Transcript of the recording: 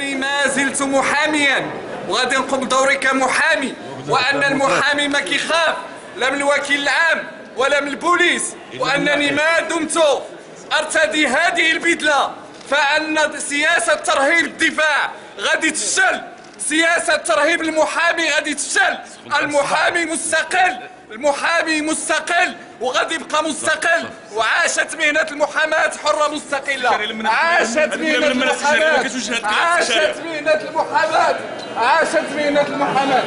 كنت محاميا. وغادي نقوم بدوري كمحامي. وأن المحامي ما كيخاف. لا من الوكيل العام ولا من البوليس. وأنني ما دمت أرتدي هذه البدلة. فأن سياسة ترهيب الدفاع غادي تفشل سياسة ترهيب المحامي غادي تفشل المحامي مستقل. المحامي مستقل. وغادي يبقى مستقل. وعاشت مهنة المحاماة حرة مستقلة. عاشت مهنة المحاماة. عاشت مهنة المحاماة. عاشت مهنة المحاماة.